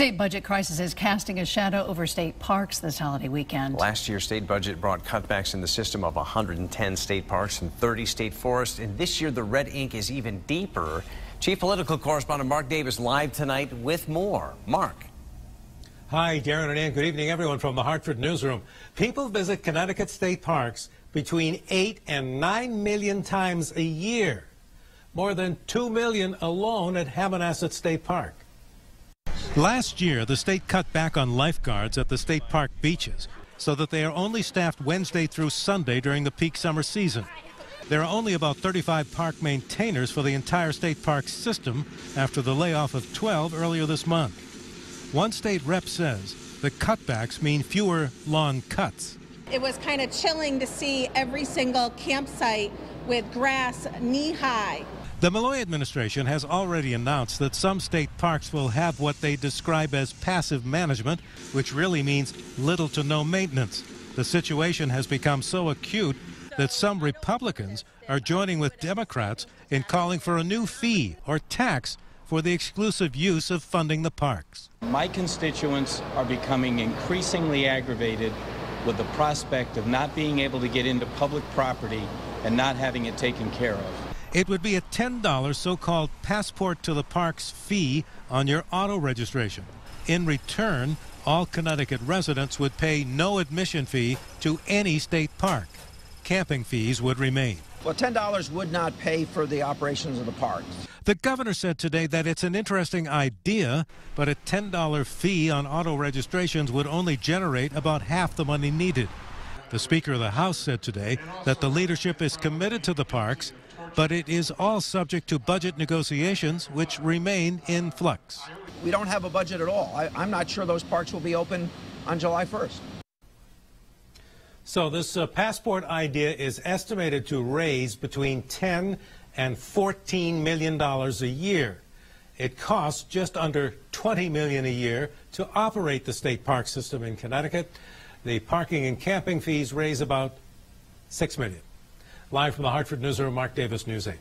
state budget crisis is casting a shadow over state parks this holiday weekend. Last year's state budget brought cutbacks in the system of 110 state parks and 30 state forests. And this year, the red ink is even deeper. Chief political correspondent Mark Davis live tonight with more. Mark. Hi, Darren and Ann. Good evening, everyone from the Hartford Newsroom. People visit Connecticut state parks between 8 and 9 million times a year. More than 2 million alone at Hammonasset State Park. Last year, the state cut back on lifeguards at the state park beaches so that they are only staffed Wednesday through Sunday during the peak summer season. There are only about 35 park maintainers for the entire state park system after the layoff of 12 earlier this month. One state rep says the cutbacks mean fewer lawn cuts. It was kind of chilling to see every single campsite with grass knee high the Malloy administration has already announced that some state parks will have what they describe as passive management, which really means little to no maintenance. The situation has become so acute that some Republicans are joining with Democrats in calling for a new fee or tax for the exclusive use of funding the parks. My constituents are becoming increasingly aggravated with the prospect of not being able to get into public property and not having it taken care of. It would be a $10 so-called passport to the parks fee on your auto registration. In return, all Connecticut residents would pay no admission fee to any state park. Camping fees would remain. Well, $10 would not pay for the operations of the parks. The governor said today that it's an interesting idea, but a $10 fee on auto registrations would only generate about half the money needed. The Speaker of the House said today that the leadership is committed to the parks but it is all subject to budget negotiations, which remain in flux. We don't have a budget at all. I, am not sure those parks will be open on July 1st. So this uh, passport idea is estimated to raise between 10 and 14 million dollars a year. It costs just under 20 million a year to operate the state park system in Connecticut. The parking and camping fees raise about 6 million. Live from the Hartford Newsroom, Mark Davis, News 8.